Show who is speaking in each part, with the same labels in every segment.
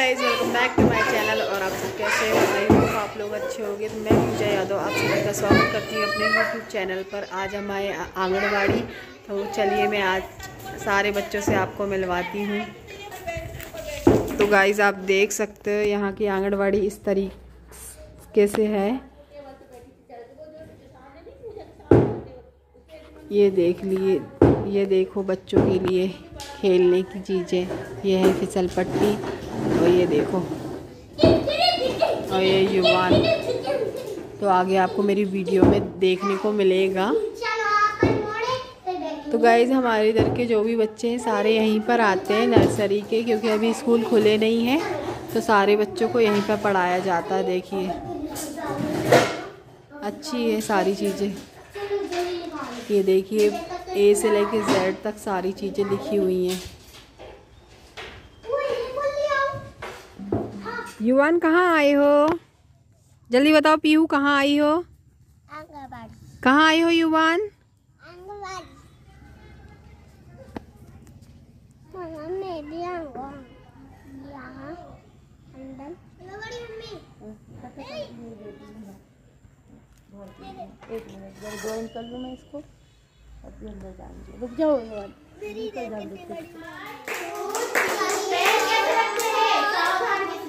Speaker 1: Guys welcome back to my channel और आप सब कैसे हो? आई होप आप लोग अच्छे होंगे। तो मैं पूजा यादव। आप सभी का स्वागत करती हूँ अपने यूट्यूब चैनल पर। आज हम आए आंगनबाड़ी। तो चलिए मैं आज सारे बच्चों से आपको मिलवाती हूँ। तो गाइज़ आप देख सकते हो यहाँ की आंगनबाड़ी इस तरीके से है। ये देख लिए ये देखो बच्चों के लिए खेलने की चीज़ें। ये है फिसल पट्टी ये देखो। और ये युवान। तो आगे आपको मेरी वीडियो में देखने को मिलेगा। तो गाइज़ हमारे इधर के जो भी बच्चे हैं, सारे यहीं पर आते हैं नर्सरी के, क्योंकि अभी स्कूल खुले नहीं हैं। तो सारे बच्चों को यहीं पर पढ़ाया जाता है, देखिए। अच्छी है सारी चीज़ें। ये देखिए ए से लेके जेड तक सारी चीज़ें लिखी हुई हैं। युवान कहाँ आए हो? जल्दी बताओ पीहू कहाँ आई हो? कहाँ आई हो युवान? एक मिनट ज्वाइन कर लूँ मैं। इसको अभी अंदर जाएँगे रुक जाओ युवान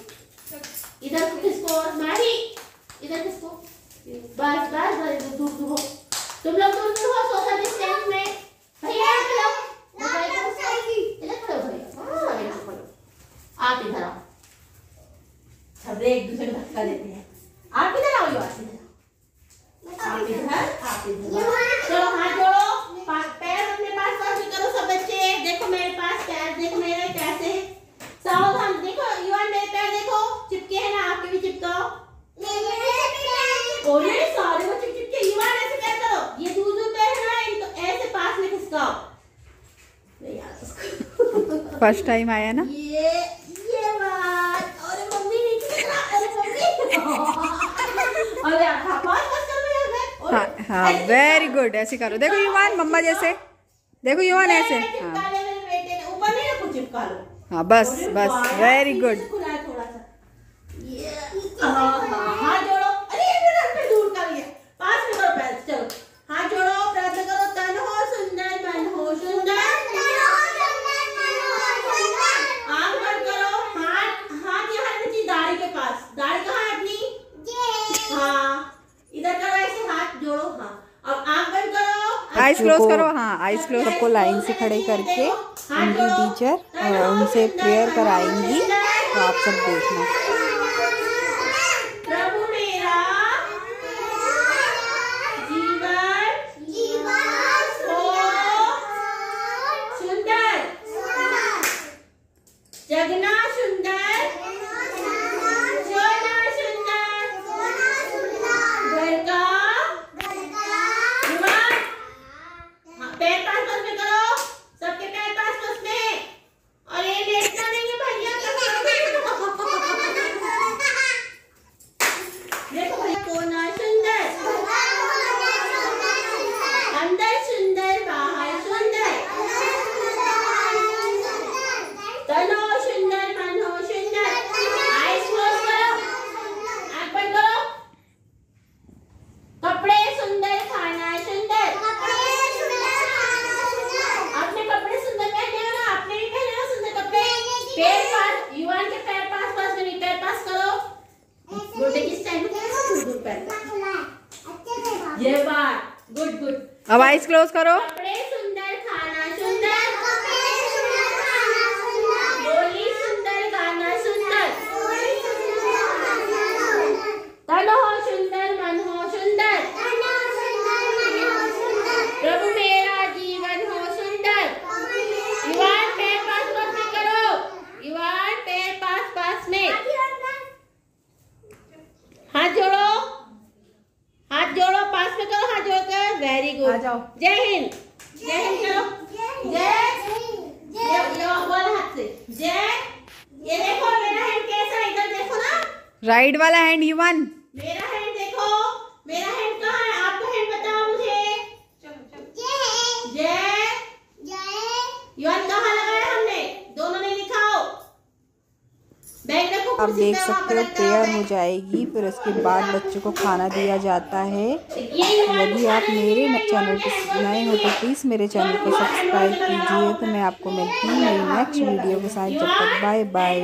Speaker 2: इधर किसको माही इधर किसको बस बस बस दूर दूर हो तुम लोग दूर दूर हो सोशल डिस्टेंस में भैया इधर खड़ो इधर खड़ो भैया हाँ इधर खड़ो आप इधर आओ सब एक दूसरे को धक्का देते हैं आप इधर आओ युवा इधर आप इधर आप इधर चलो हाथ जोड़ो पा- पैर अपने पास पास करो सब बच्चे देखो मेरे पास पैर देखो मेरे कैसे सावधान देखो युवा मेरे पैर देखो चिपके हैं ना आपके भी चिपकाओ और ये सारे को चिप चिपके युवा ऐसे क्या करो ये दूर दूर पैर है ना इनको ऐसे पास में खिसकाओ ले यार उसको
Speaker 3: फ़र्स्ट टाइम आया ना?
Speaker 2: ये ये बात। अरे मम्मी नहीं अरे मम्मी। अरे हाँ यार
Speaker 3: हाँ हाँ वेरी गुड ऐसे करो। देखो युवान मम्मा जैसे। देखो युवान ऐसे। हाँ।
Speaker 2: चिपका ले मेरे बेटे ने। ऊपर नहीं रखो चिपका लो।
Speaker 3: हाँ बस बस वेरी गुड
Speaker 2: से खुला है थोड़ा सा ये हाँ हाँ हाथ जोड़ो अरे ये मेरा हाथ दूर कर लिया पास में करो पैर चलो हाथ जोड़ो प्रार्थना करो तन हो सुंदर मन हो सुंदर आँख बंद करो हाथ हाथ यहाँ रखनी चाहिए दाढ़ी के पास दाढ़ी कहाँ है अपनी हाँ इधर करो ऐसे हाथ जोड़ो हाँ अब आँख बंद करो
Speaker 3: आइस क्लोज करो हाँ आइस क्लोज सबको लाइन से खड़े करके उनकी टीचर उनसे प्रेयर कराएँगी। तो आप सब देखना।
Speaker 2: प्रभु मेरा जीवन सुंदर। जगना सुंदर सोना सुंदर घर का युवा हाँ, पैर पास पास में करो सबके पैर पास पास में और ये लेटना नहीं है भैया देखो भैया कोना सुंदर अंदर सुंदर बाहर सुंदर तन सुंदर
Speaker 3: अब आइस क्लोज करो
Speaker 2: कपड़े सुंदर खाना सुंदर बोली सुंदर गाना सुंदर तन हो सुंदर मन हो सुंदर प्रभु मेरा जीवन हो सुंदर युवान पैर पास पास में करो युवान पैर पास पास में हाथ जोड़ो हाथ जोड़ो पास में करो हाथ वेरी
Speaker 3: आ जाओ।
Speaker 2: जय हिंद। जय हिंद करो। जय ये ये वाला हाथ से। जय। ये देखो मेरा हैंड कैसा है? इधर देखो ना।
Speaker 3: राइट वाला हैंड युवान
Speaker 2: मेरा हैंड देखो मेरा हैंड कहाँ है आपका हैंड बताओ मुझे बैग रखो
Speaker 3: आप देख सकते हो प्रेयर हो जाएगी। फिर उसके बाद बच्चों को खाना दिया जाता है। यदि आप मेरे चैनल पर नए हो तो प्लीज़ मेरे चैनल को सब्सक्राइब कीजिए। तो मैं आपको मिलती हूँ मेरी नेक्स्ट वीडियो के साथ। जब तक बाय बाय